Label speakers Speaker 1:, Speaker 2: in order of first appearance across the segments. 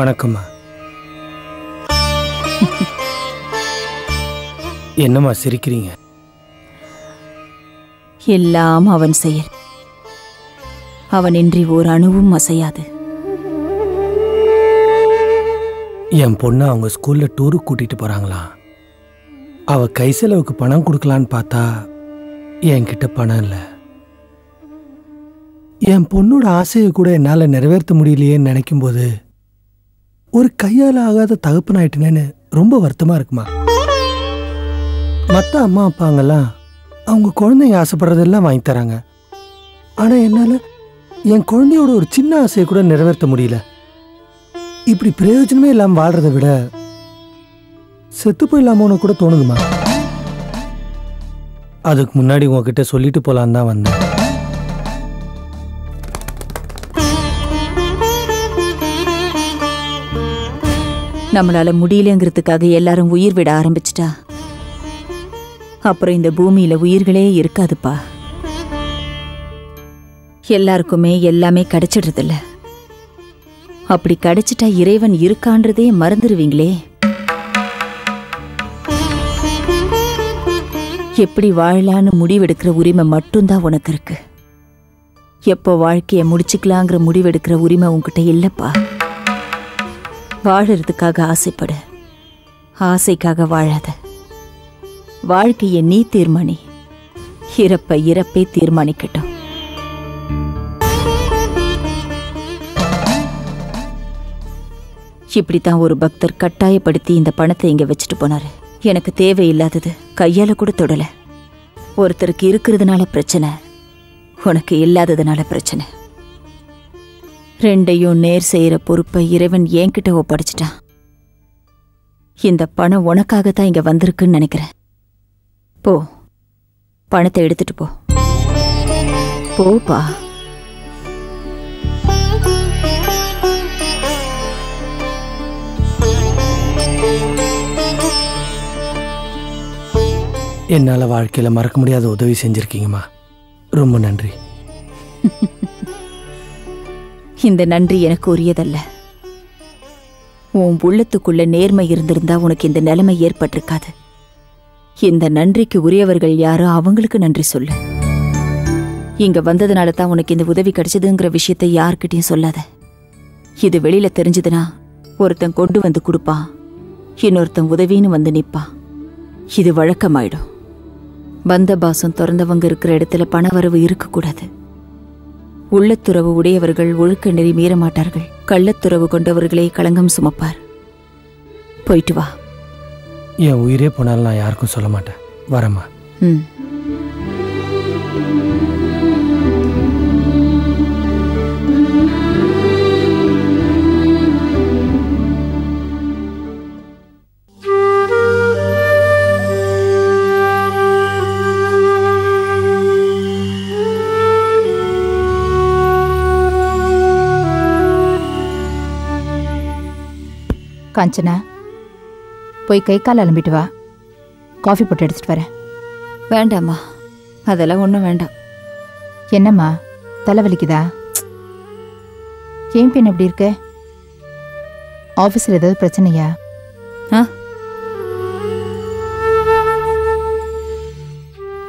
Speaker 1: வணக்கம்மா. என்னம்மா சிரிக்கிறீங்க?
Speaker 2: எல்லாம் அவன் செயல். அவனின்றி ஓர் அணுவும் அசையாது.
Speaker 1: என் பொண்ணை அவங்க ஸ்கூல்ல டூருக்கு கூட்டிட்டு போறாங்களாம் அவ கை செலவுக்கு பணம் கொடுக்கலான்னு பார்த்தா என்கிட்ட பணம் இல்லை. என் பொண்ணோட ஆசையை கூட என்னால் நிறைவேற்ற முடியலையேன்னு நினைக்கும்போது ஒரு கையால் ஆகாத தகப்பனாயிட்டேனேன்னு ரொம்ப வருத்தமாக இருக்குமா? மற்ற அம்மா அப்பாங்கெல்லாம் அவங்க குழந்தைங்க ஆசைப்படுறதெல்லாம் வாங்கி தராங்க. ஆனால் என்னால் என் குழந்தையோட ஒரு சின்ன ஆசையை கூட நிறைவேற்ற முடியல. இப்படி பிரயோஜனமே இல்லாமல் வாழ்கிறத விட செத்து போயிடலாமோன்னு கூட தோணுதுமா? அதுக்கு முன்னாடி உங்ககிட்ட சொல்லிட்டு போலான்னு தான் வந்தேன்.
Speaker 2: நம்மளால முடியலங்கிறதுக்காக எல்லாரும் உயிர் விட ஆரம்பிச்சிட்டா. அப்புறம் இந்த பூமியில உயிர்களே இருக்காதுப்பா. எல்லாருக்குமே எல்லாமே கிடைச்சிடுறதில்ல. அப்படி கிடைச்சிட்டா இறைவன் இருக்கான்றதே மறந்துடுவீங்களே எப்படி வாழலான்னு முடிவெடுக்கிற உரிமை மட்டும்தான் உனக்கு இருக்கு. எப்போ வாழ்க்கையை முடிச்சுக்கலாங்கிற முடிவெடுக்கிற உரிமை உன்கிட்ட இல்லப்பா. வாழறதுக்காக ஆசைப்படு. ஆசைக்காக வாழாத. வாழ்க்கையை நீ தீர்மானி. இறப்ப இறப்பே தீர்மானிக்கட்டும். இப்படித்தான் ஒரு பக்தர் கட்டாயப்படுத்தி இந்த பணத்தை இங்க வச்சுட்டு போனாரு. எனக்கு தேவையில்லாதது கையால கூட தொடல. ஒருத்தருக்கு இருக்கிறதுனால பிரச்சனை உனக்கு இல்லாததுனால பிரச்சனை. ரெண்டையும் நேர் செய்யற பொறுப்பை இறைவன் என்கிட்ட ஒப்படைச்சிட்டான் இந்த பணம் உனக்காக தான் இங்க வந்திருக்குன்னு நினைக்கிறேன். போ. பணத்தை எடுத்துட்டு போ. போப்பா.
Speaker 1: என்னால் வாழ்க்கையில் மறக்க முடியாத உதவி செஞ்சுருக்கீங்கம்மா. ரொம்ப நன்றி.
Speaker 2: இந்த நன்றி எனக்கு உரியதல்ல. உன் உள்ளத்துக்குள்ள நேர்மை இருந்திருந்தா உனக்கு இந்த நிலைமை ஏற்பட்டிருக்காது. இந்த நன்றிக்கு உரியவர்கள் யாரோ அவங்களுக்கு நன்றி சொல்லு. இங்க வந்ததுனால தான் உனக்கு இந்த உதவி கிடைச்சதுங்கிற விஷயத்தை யார்கிட்டயும் சொல்லாத. இது வெளியில தெரிஞ்சதுன்னா ஒருத்தன் கொண்டு வந்து கொடுப்பான் இன்னொருத்தன் உதவின்னு வந்து நிற்பான் இது வழக்கமாயிடும். பந்த பாசம் திறந்தவங்க இருக்கிற இடத்துல பணவரவு இருக்கக்கூடாது. உள்ளத்துறவு உடையவர்கள் ஒழுக்க நெறி மீற மாட்டார்கள் கள்ளத்துறவு கொண்டவர்களே களங்கம் சுமப்பார். போயிட்டு வா.
Speaker 1: என் உயிரே போனாலும் நான் யாருக்கும் சொல்ல மாட்டேன். வரேம்மா.
Speaker 2: ம்.
Speaker 3: காஞ்சனா? போய் கை கால் அலம்பிட்டு வா. காஃபி போட்டு எடுத்துட்டு வரேன்.
Speaker 2: வேண்டாம்மா. அதெல்லாம் ஒன்றும் வேண்டாம்.
Speaker 3: என்னம்மா? தலைவலிக்குதா ஏன் பின் எப்படி இருக்க? ஆஃபீஸில் ஏதாவது பிரச்சனையா?
Speaker 2: ஆ?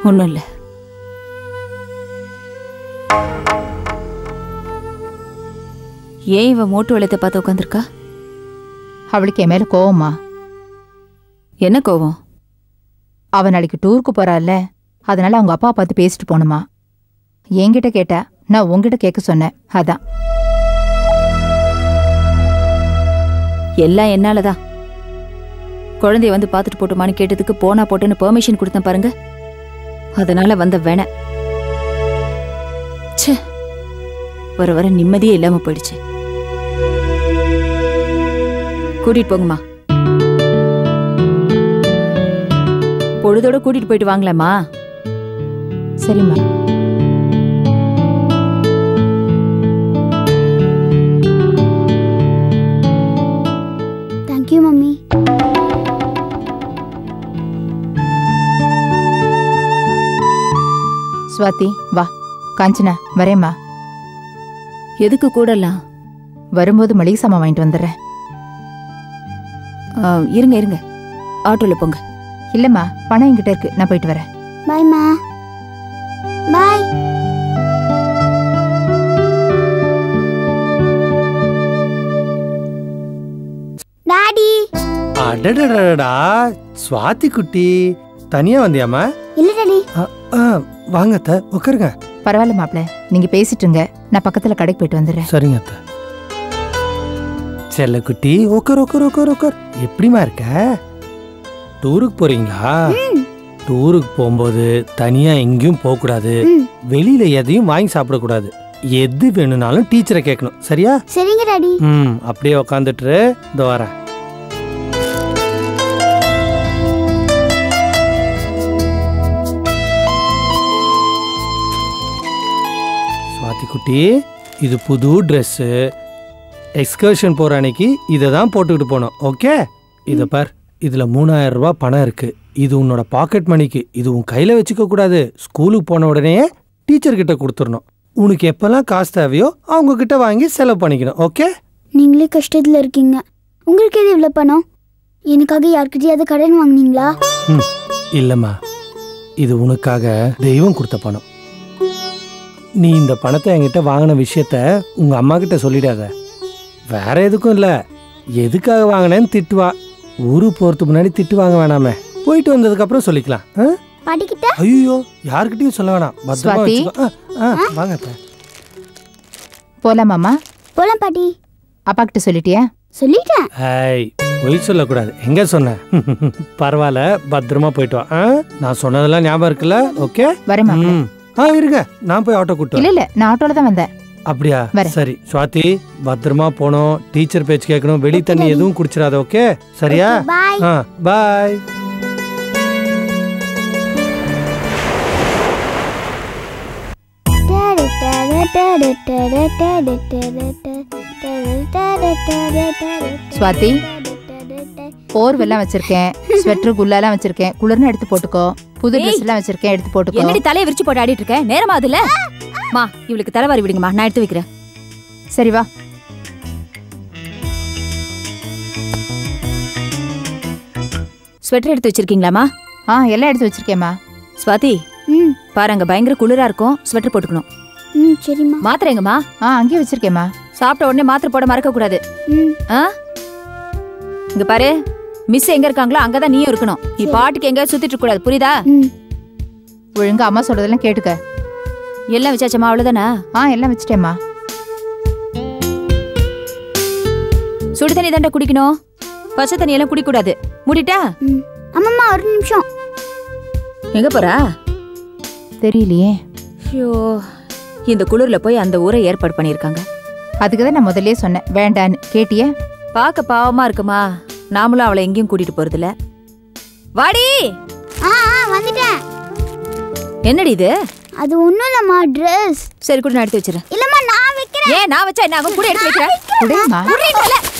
Speaker 2: ஒன்றும் இல்லை. ஏன் இவ மோட்டு வளையத்தை பார்த்து உட்காந்துருக்கா
Speaker 3: அவளுக்கு என் மேல கோவமா?
Speaker 2: என்ன கோவம்?
Speaker 3: அவ நாளைக்கு டூருக்கு போறாள்ல அதனால அவங்க அப்பா பார்த்து பேசிட்டு போகணுமா? என்கிட்ட கேட்டா நான் உங்ககிட்ட கேட்க சொன்னேன் அதான்.
Speaker 2: எல்லாம் என்னாலதான். குழந்தைய வந்து பார்த்துட்டு போட்டுமான்னு கேட்டதுக்கு போனா போட்டுன்னு பெர்மிஷன் கொடுத்தேன் பாருங்க. அதனால வந்த வேண ச்சே வர வர நிம்மதியே இல்லாம போயிடுச்சு. கூட்டிட்டு போங்கம்மா. பொழுதோட கூட்டிட்டு போயிட்டு வாங்கலாமா
Speaker 3: சரிம்மா.
Speaker 4: Thank you mummy.
Speaker 3: சுவாதி வா. காஞ்சனா வரேம்மா.
Speaker 2: எதுக்கு கூடலாம்?
Speaker 3: வரும்போது மளிகை சாமான் வாங்கிட்டு வந்துடுறேன்.
Speaker 2: இருங்க இருங்க. ஆட்டோல போங்க.
Speaker 3: இல்லம்மா பணம் என்கிட்ட இருக்கு. நான் போயிட்டு வரேன்.
Speaker 4: பாய்மா பாய் டாடி
Speaker 1: அடடடடா சுவாதி குட்டி தனியா வந்தியாமா
Speaker 4: இல்ல டாடி
Speaker 1: ஆ வாங்க அத்தை. உட்காருங்க.
Speaker 3: பரவாயில்ல மாப்பிள்ள நீங்க பேசிட்டு இருங்க. நான் பக்கத்துல கடைக்கு போயிட்டு வந்துடுறேன்.
Speaker 1: சரிங்க அத்தை. செல்ல குட்டி உட்கார் உட்கார் உட்கார் உட்கார் எப்படிமா இருக்க? டூருக்கு போறீங்களா? டூருக்கு போகும்போது தனியா எங்கேயும் போக கூடாது. வெளியில எதையும் வாங்கி சாப்பிடக்கூடாது. எது வேணும்னாலும் டீச்சரை கேட்கணும். சரியா?
Speaker 4: சரிங்க டாடி.
Speaker 1: ம் அப்படியே உக்காந்துட்டு இதோ வரேன். குட்டி இது புது ட்ரெஸ்ஸு. எக்ஸ்கர்ஷன் போகிற அன்னைக்கு இதை தான் போட்டுக்கிட்டு போனோம். ஓகே? இதை பார் இதில் மூணாயிரம் ரூபாய் பணம் இருக்கு. இது உன்னோட பாக்கெட் மணிக்கு. இது உன் கையில் வச்சுக்க கூடாது. ஸ்கூலுக்கு போன உடனே டீச்சர் கிட்ட கொடுத்துடணும். உனக்கு எப்பெல்லாம் காசு தேவையோ அவங்க கிட்ட வாங்கி செலவு பண்ணிக்கணும். ஓகே?
Speaker 4: நீங்களே கஷ்டத்துல இருக்கீங்க. உங்களுக்கு எது இவ்வளவு பணம்? எனக்காக யார்கிட்டயாவது கடன் வாங்குனீங்களா?
Speaker 1: இல்லம்மா. இது உனக்காக தெய்வம் கொடுத்த பணம். நீ இந்த பணத்தை என்கிட்ட வாங்கின விஷயத்த உங்க அம்மா கிட்ட சொல்லிடாத. வேற எதுக்கும் இல்ல. எதுக்காக வாங்கினேன்னு திட்டுவா. ஊருக்கு போறதுக்கு முன்னாடி திட்டு வாங்க வேணாமே. போயிட்டு வந்ததுக்கு அப்புறம் சொல்லிக்கலாம். ஆ?
Speaker 4: பாட்டிக்கிட்ட?
Speaker 1: ஐயோ யார்கிட்டயும் சொல்ல வேணாம். பத்திரமா
Speaker 3: சுவாதி?
Speaker 1: வச்சுக்கோ. ஆ, ஆ, வாங்க அத்தை.
Speaker 3: போலாமாமா
Speaker 4: போலாம் பாட்டி.
Speaker 3: அப்பா கிட்ட சொல்லிட்டியா?
Speaker 4: சொல்லிட்டேன்.
Speaker 1: ஏய் பொய் சொல்லக்கூடாது. எங்க சொன்ன? பரவாயில்ல பத்திரமா போயிட்டு வா. ஆ? நான் சொன்னதெல்லாம் ஞாபகம் இருக்குல்ல? ஓகே?
Speaker 3: வரேன் மாப்பிள்ள
Speaker 1: ம். ஆ இருங்க. நான் போய் ஆட்டோ கூட்டு
Speaker 3: இல்ல இல்ல. நான் ஆட்டோல தான் வந்தேன்.
Speaker 1: அப்படியா. சரி. சுவாதி பத்திரமா போனோம் டீச்சர் பேச்சு கேட்கணும். வெளி தண்ணி எதுவும் குடிச்சிடாத ஓகே சரியா?
Speaker 4: பாய்
Speaker 1: ஆ பாய்
Speaker 3: சுவாதி போர்வெல்லாம் வச்சிருக்கேன். ஸ்வெட்டர் குல்லாலாம் வச்சிருக்கேன். குளிர்னு எடுத்து போட்டுக்கோ. புது. ட்ரெஸ் எல்லாம் வச்சிருக்கேன். எடுத்து போட்டுக்கோ.
Speaker 2: என்னடி தலையை விரிச்சு போட்டு ஆடிட்டு இருக்க? நேரமா அதுல மா இவளுக்கு தலைவாரி விடுங்கம்மா நான் எடுத்து வைக்கிறேன்.
Speaker 3: சரி வா.
Speaker 2: ஸ்வெட்டர் எடுத்து வச்சிருக்கீங்களாமா
Speaker 3: ஆ எல்லாம் எடுத்து வச்சிருக்கேம்மா.
Speaker 2: ஸ்வாதி
Speaker 4: ம்.
Speaker 2: பாருங்க பயங்கர குளிரா இருக்கும் ஸ்வெட்டர் போட்டுக்கணும்.
Speaker 4: ம் சரிம்மா.
Speaker 2: மாத்திரை எங்கம்மா?
Speaker 3: ஆ அங்கேயே வச்சிருக்கேம்மா.
Speaker 2: சாப்பிட்ட உடனே மாத்திரை போட மறக்க கூடாது
Speaker 4: ம்.
Speaker 2: ஆ? இங்க பாரு மிஸ் எங்க இருக்காங்களோ அங்கதான் நீயும் இருக்கணும். நீ பாட்டுக்கு எங்க சுத்திட்டு கூடாது புரியுதா?
Speaker 4: ம்.
Speaker 3: ஒழுங்கா அம்மா சொல்றதெல்லாம் கேட்டுக்க.
Speaker 2: எல்லாம் வச்சாச்சம்மா அவ்வளவுதானா?
Speaker 3: ஆ எல்லாம் வச்சிட்டேம்மா.
Speaker 2: சுடு தண்ணி தாண்டா குடிக்கணும். பச்சை தண்ணி எல்லாம் குடிக்க கூடாது மூடிட்டா?
Speaker 4: ம். அம்மம்மா ஒரு நிமிஷம்.
Speaker 2: எங்க போறா?
Speaker 3: தெரியலையே.
Speaker 2: ஐயோ இந்த குளிர்ல போய் அந்த ஊரை ஏற்பாடு பண்ணிருக்காங்க
Speaker 3: அதுக்கு தான் நான் முதல்லயே சொன்னேன். வேண்டான்னு. கேட்டியே?
Speaker 2: பார்க்க பாவமா இருக்குமா? நாமளும் அவளை எங்கேயும் கூட்டிட்டு போறதில்ல. வாடி!
Speaker 4: ஆ ஆ வந்துட்டேன்.
Speaker 2: என்னடி இது?
Speaker 4: அது ஒண்ணும் இல்லம்மா ட்ரெஸ்
Speaker 2: சரி கூட நான் எடுத்து வச்சிடறேன்.
Speaker 4: இல்லம்மா நான் வைக்கிறேன்.
Speaker 2: ஏன் நான் வச்சா என்ன அவன் கூட எடுத்து வைக்கிறேன்.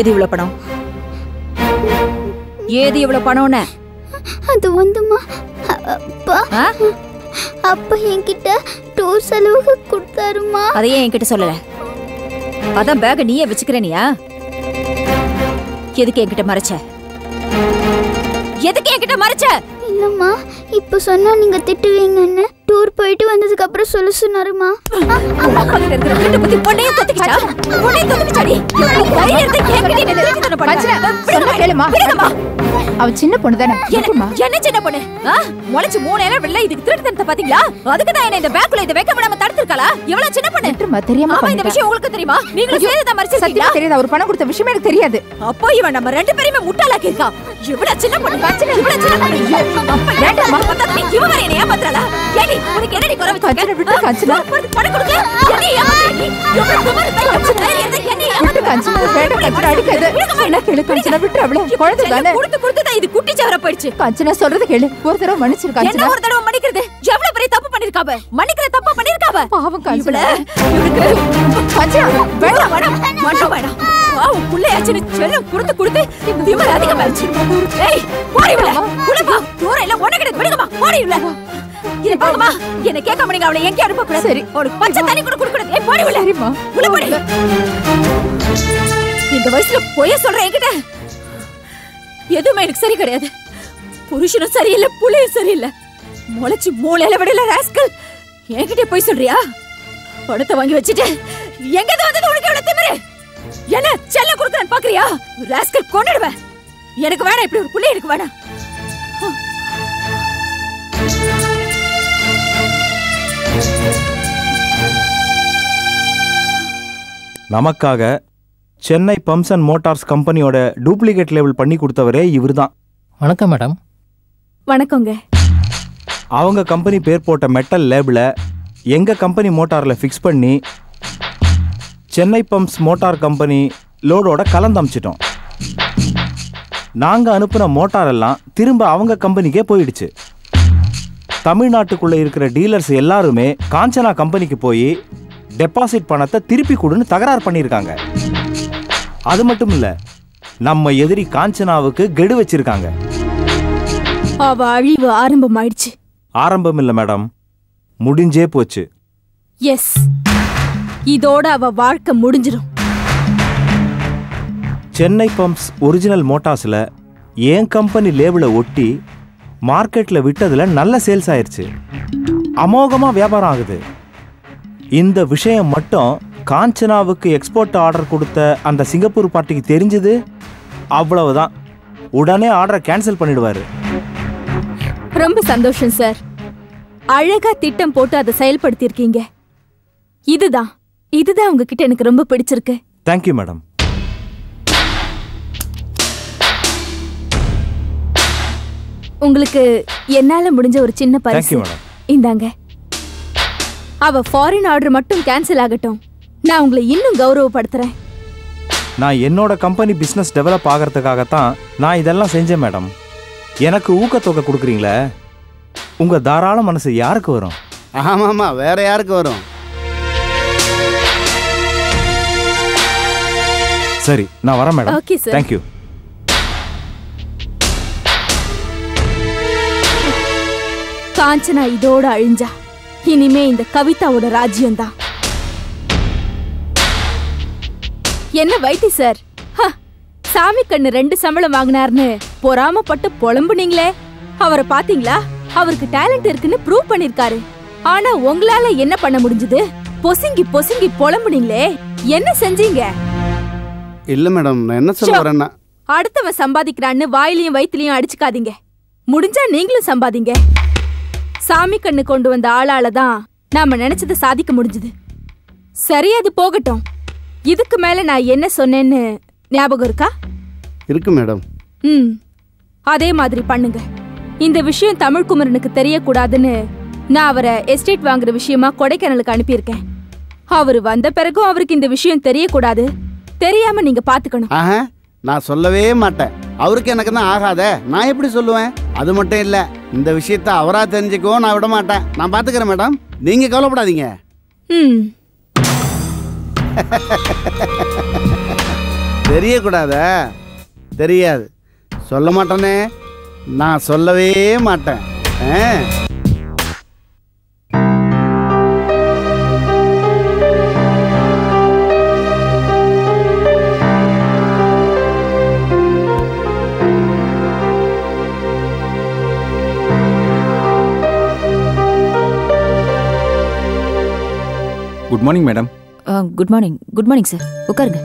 Speaker 2: ஏது இவ்வளவு பணம்? ஏது இவ்வளவு பணம்னு?
Speaker 4: அது வந்துமா அப்பா? அப்பா என்கிட்ட டூர் செலவுக்கு கொடுத்தாருமா?
Speaker 2: அதையே என்கிட்ட சொல்லல? அதான் பேக நீயே வச்சுக்கிறனியா? எதுக்கு என்கிட்ட மறைச்ச? எதுக்கு என்கிட்ட மறைச்ச?
Speaker 4: இல்லம்மா இப்ப சொன்னா நீங்க திட்டுவீங்கன்னு. டூர் போயிட்டு வந்ததுக்கு அப்புறம் சொல்ல சொன்னாருமா.
Speaker 3: அவ சின்ன பொண்ணு தானே.
Speaker 2: என்ன சின்ன பொண்ணு? முளைச்சு மூணு இலை வெள்ள இதுக்கு திருட்டுத்தனத்தை பாத்தீங்களா அதுக்கு தான் என்ன இந்த பேக்குள்ள இதை வைக்க விடாம தடுத்திருக்காளா? இவ்வளவு சின்ன பொண்ணு.
Speaker 3: தெரியாம
Speaker 2: இந்த. விஷயம் உங்களுக்கு தெரியுமா? நீங்களும் சேர்ந்து மறைச்சிருக்கீங்களா
Speaker 3: சத்தியமா தெரியாது அவர் பணம் கொடுத்த விஷயமே எனக்கு தெரியாது.
Speaker 2: அப்போ இவன் நம்ம ரெண்டு பேரையுமே முட்டாளாக்கி இருக்கா? இவ்வளவு சின்ன பொண்ணு இவ்வளவு சின்ன பொண்ணு. அப்ப ஏன்டா பார்த்தா நீ இவ வரைய ஏமாத்துறா ஏடி உனக்கு என்னடி குறை
Speaker 3: கஞ்சனை விட்டு கஞ்சனா.
Speaker 2: பணம் கொடுக்க? என்னை ஏமாத்துற நீ எவ்வளவு திமிரு தான் இருந்தா என்னை?
Speaker 3: விட்டு கஞ்சனா வேண்டாம் கஞ்சனா அடிக்காது. என்ன? கேளு கஞ்சனா விட்டு அவள? குழந்தை தானே?
Speaker 2: கொடுத்து கொடுத்து தான் இது குட்டி சவர போயிடுச்சு.
Speaker 3: கஞ்சனா சொல்றது கேளு. ஒரு தடவை மன்னிச்சிரு
Speaker 2: என்ன
Speaker 3: கஞ்சனா
Speaker 2: ஒரு தடவை மன்னிக்கிறது? எவ்வளவு பெரிய தப்பு பண்ணிருக்காவ? மன்னிக்கிற தப்பா பண்ணிருக்காவ?
Speaker 3: பாவம் கஞ்சனா
Speaker 2: இவள இவனுக்கு
Speaker 3: கஞ்சனா
Speaker 2: வேண்டாம் வேண்டாம் வேண்டாம் வேண்டாம் பாவம் புள்ளையாச்சுன்னு செல்லம் கொடுத்து கொடுத்து ஏய் இவள. உள்ள போ தூரம் இல்ல கிடையாது விடுங்கம்மா இவள. இது பாருமா என்ன கேட்காம நீங்க அவளை எங்கேயும் அனுப்ப கூடாது
Speaker 3: சரி.
Speaker 2: ஒரு பச்சை தண்ணி கூட குடுக்க கூடாது ஏய் போடி இவள
Speaker 3: சரிம்மா.
Speaker 2: உள்ள போடி. இந்த வயசுல பொய்ய சொல்ற என்கிட்ட. எதுவுமே எனக்கு சரி கிடையாது. புருஷனும் சரியில்லை புள்ளையும் சரியில்லை. முளைச்சு மூளையில விடல ராஸ்கல் என்கிட்ட போய் சொல்றியா? பணத்தை வாங்கி வச்சுட்டு எங்க வந்தது உனக்கு எவ்வளவு திமிரு? என்ன செல்ல கொடுக்குறேன்னு பாக்குறியா? ராஸ்கல் கொன்னுடுவேன். எனக்கு வேணாம் இப்படி ஒரு புள்ளை எனக்கு வேணாம்.
Speaker 5: நமக்காக சென்னை பம்ப்ஸ் அண்ட் மோட்டார்ஸ் கம்பெனியோட டூப்ளிகேட் லேபிள் பண்ணி கொடுத்தவரே இவர்தான்.
Speaker 6: வணக்கம் மேடம்.
Speaker 2: வணக்கங்க.
Speaker 5: அவங்க கம்பெனி பேர் போட்ட மெட்டல் லேபிளை எங்கள் கம்பெனி மோட்டாரில் ஃபிக்ஸ் பண்ணி சென்னை பம்ப்ஸ் மோட்டார் கம்பெனி லோடோட கலந்து அமிச்சிட்டோம். நாங்கள் அனுப்புன மோட்டார் எல்லாம் திரும்ப அவங்க கம்பெனிக்கே போயிடுச்சு. தமிழ்நாட்டுக்குள்ளே இருக்கிற டீலர்ஸ் எல்லாருமே காஞ்சனா கம்பெனிக்கு போய் டெபாசிட் பணத்தை திருப்பி கொடுன்னு தகராறு பண்ணியிருக்காங்க. அது மட்டும் இல்லை நம்ம எதிரி காஞ்சனாவுக்கு கெடு வச்சிருக்காங்க.
Speaker 2: அவ அழிவு ஆரம்பமாயிடுச்சு.
Speaker 5: ஆரம்பம் இல்லை மேடம். முடிஞ்சே போச்சு.
Speaker 2: எஸ் இதோட அவ வாழ்க்கை முடிஞ்சிடும்
Speaker 5: சென்னை பம்ப்ஸ் ஒரிஜினல் மோட்டார்ஸில் என் கம்பெனி லேபிளை ஒட்டி மார்க்கெட்டில் விட்டதில் நல்ல சேல்ஸ் ஆயிருச்சு. அமோகமாக வியாபாரம் ஆகுது. இந்த விஷயம் மட்டும் காஞ்சனாவுக்கு எக்ஸ்போர்ட் ஆர்டர் கொடுத்த அந்த சிங்கப்பூர் பார்ட்டிக்கு தெரிஞ்சது? அவ்வளவுதான். உடனே ஆர்டரை கேன்சல் பண்ணிடுவாரு.
Speaker 2: ரொம்ப சந்தோஷம் சார் அழகா திட்டம் போட்டு அதை செயல்படுத்தியிருக்கீங்க. இதுதான். இதுதான் உங்ககிட்ட எனக்கு ரொம்ப பிடிச்சிருக்கு.
Speaker 5: தேங்க்யூ மேடம்
Speaker 2: உங்களுக்கு என்னால முடிஞ்ச ஒரு சின்ன பரிசு. இந்தாங்க. அவ ஃபாரின் ஆர்டர் மட்டும் கேன்சல் ஆகட்டும். நான் உங்களை இன்னும் கௌரவப்படுத்துறேன்.
Speaker 5: நான் என்னோட கம்பெனி பிஸ்னஸ் டெவலப் ஆகிறதுக்காகத்தான் நான் இதெல்லாம் செஞ்சேன் மேடம் எனக்கு ஊக்கத்தொகை கொடுக்குறீங்களே? உங்கள் தாராள மனசு யாருக்கு வரும்?
Speaker 7: ஆமாமா வேற யாருக்கு வரும்?
Speaker 5: சரி நான் வரேன் madam
Speaker 2: Okay, sir.
Speaker 5: Thank you
Speaker 2: Kanchana இதோட அழிஞ்சா. இனிமே இந்த கவிதாவோட ராஜ்யம்தான். என்ன வைத்தி சார்? சாமி கண்ணு ரெண்டு சம்பளம் வாங்கினார்னு பொறாமப்பட்டு புலம்புனீங்களே. அவரை பாத்தீங்களா அவருக்கு டேலண்ட் இருக்குன்னு ப்ரூவ் பண்ணிருக்காரு. ஆனா உங்களால என்ன பண்ண முடிஞ்சது? பொசுங்கி பொசுங்கி புலம்புனீங்களே. என்ன செஞ்சீங்க?
Speaker 7: இல்ல மேடம் நான் என்ன சொல்ல. வரேன்னா
Speaker 2: அடுத்தவன் சம்பாதிக்கிறான்னு வாயிலையும் வயித்துலயும் அடிச்சுக்காதீங்க. முடிஞ்சா நீங்களும் சம்பாதிங்க. சாமி கண்ணு கொண்டு வந்த ஆளால தான் நாம நினைச்சதை சாதிக்க முடிஞ்சது. சரி அது போகட்டும். இதுக்கு மேல நான் என்ன சொன்னேன்னு ஞாபகம் இருக்கா?
Speaker 7: இருக்கு மேடம்.
Speaker 2: ம். அதே மாதிரி பண்ணுங்க. இந்த விஷயம் தமிழ்குமரனுக்கு தெரியக்கூடாதுன்னு நான் அவரை எஸ்டேட் வாங்குற விஷயமா கொடைக்கானலுக்கு அனுப்பியிருக்கேன். அவர் வந்த பிறகும் அவருக்கு இந்த விஷயம் தெரியக்கூடாது. தெரியாம நீங்க பாத்துக்கணும்.
Speaker 7: நான் சொல்லவே மாட்டேன். அவருக்கு எனக்கு தான் ஆகாத. நான் எப்படி சொல்லுவேன்? அது மட்டும் இல்ல. இந்த விஷயத்த அவரா தெரிஞ்சுக்கவும் நான் விட மாட்டேன் நான் பாத்துக்கிறேன் மேடம். நீங்க கவலைப்படாதீங்க. தெரியக்கூடாதா. தெரியாது. சொல்ல மாட்டேனே. நான் சொல்லவே மாட்டேன்.
Speaker 5: Good morning madam
Speaker 2: good morning good morning sir உட்காருங்க.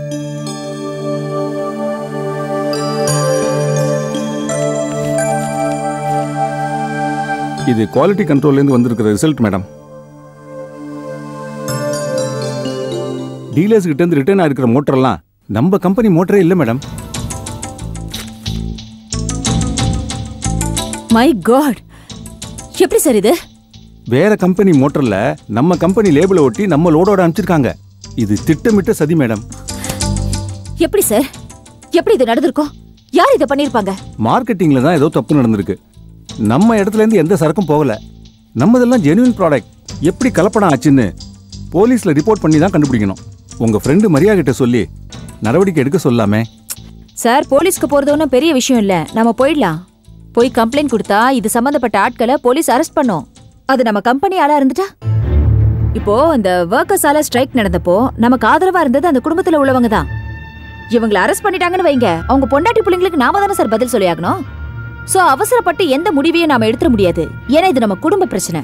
Speaker 6: இது குவாலிட்டி கண்ட்ரோல்லேருந்து வந்திருக்கிற ரிசல்ட் மேடம் டீலர்ஸ் கிட்டேருந்து ரிட்டர்ன் ஆகிருக்கிற மோட்டர்லாம் நம்ம கம்பெனி மோட்டரே இல்லை மேடம்
Speaker 2: மை காட் எப்படி சார் இது?
Speaker 6: வேற கம்பெனி மோட்டர்ல நம்ம கம்பெனி லேபிளை ஒட்டி நம்ம லோடோட அனுப்பிச்சிருக்காங்க. இது திட்டமிட்ட சதி மேடம்.
Speaker 2: எப்படி சார் எப்படி இது நடந்திருக்கும் யார் இதை பண்ணிருப்பாங்க
Speaker 6: மார்க்கெட்டிங்ல தான் ஏதோ தப்பு நடந்திருக்கு. நம்ம இடத்துல இருந்து எந்த சரக்கும் போகல. நம்மதெல்லாம் ஜெனுவின் ப்ராடக்ட் எப்படி கலப்படம் ஆச்சுன்னு போலீஸ்ல ரிப்போர்ட் பண்ணி தான் கண்டுபிடிக்கணும். உங்க ஃப்ரெண்டு மரியா கிட்ட சொல்லி நடவடிக்கை எடுக்க சொல்லாமே.
Speaker 2: சார் போலீஸ்க்கு போறது ஒன்றும் பெரிய விஷயம் இல்ல. நம்ம போயிடலாம். போய் கம்ப்ளைண்ட் கொடுத்தா இது சம்பந்தப்பட்ட ஆட்களை போலீஸ் அரெஸ்ட் பண்ணும். அது நம்ம கம்பெனி ஆளா இருந்துட்டா? இப்போ அந்த ஒர்க்கர்ஸால ஸ்ட்ரைக் நடந்தப்போ நமக்கு ஆதரவா இருந்தது அந்த குடும்பத்துல உள்ளவங்க தான். இவங்களை அரெஸ்ட் பண்ணிட்டாங்கன்னு வைங்க. அவங்க பொண்டாட்டி பிள்ளைங்களுக்கு நாம தானே சார் பதில் சொல்லியாகணும். சோ அவசரப்பட்டு எந்த முடிவையும் நாம எடுத்துட முடியாது. ஏன்னா இது நம்ம குடும்ப பிரச்சனை.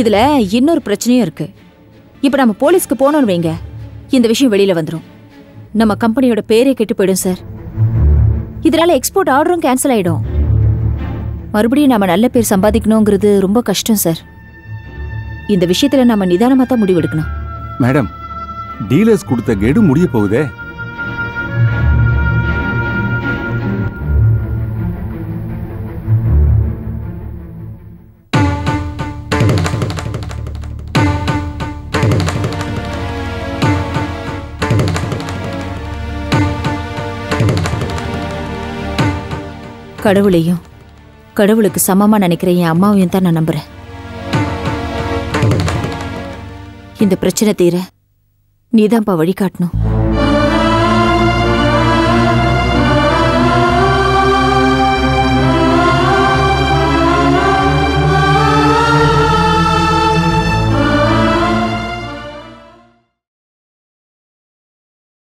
Speaker 2: இதுல இன்னொரு பிரச்சனையும் இருக்கு. இப்ப நம்ம போலீஸ்க்கு போனோம்னு வைங்க. இந்த விஷயம் வெளியில வந்துடும் நம்ம கம்பெனியோட பேரே கெட்டு போயிடும் சார் இதனால எக்ஸ்போர்ட் ஆர்டரும் கேன்சல் ஆயிடும். மறுபடியும் நாம நல்ல பேர் சம்பாதிக்கணுங்கிறது ரொம்ப கஷ்டம் சார். இந்த விஷயத்துல நாம நிதானமா தான் முடிவெடுக்கணும்.
Speaker 6: மேடம் டீலர்ஸ் கொடுத்த கெடு முடிய போகுதே.
Speaker 2: கடவுளையும் கடவுளுக்கு சமமா நினைக்கிற என் அம்மாவையும் தான் நான் நம்புறேன். இந்த பிரச்சனை தீர நீதான்ப்பா வழிகாட்டணும்.